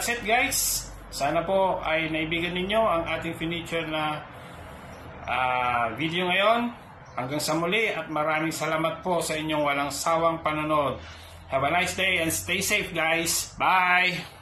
that's it guys. Sana po ay naibigan ninyo ang ating furniture na ah, video ngayon. Hanggang sa muli at maraming salamat po sa inyong walang sawang panonood. Have a nice day and stay safe guys. Bye!